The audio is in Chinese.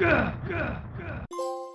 哥，哥，哥。